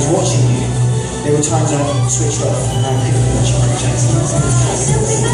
was watching you, there were times I switched off and I couldn't watch my Jackson.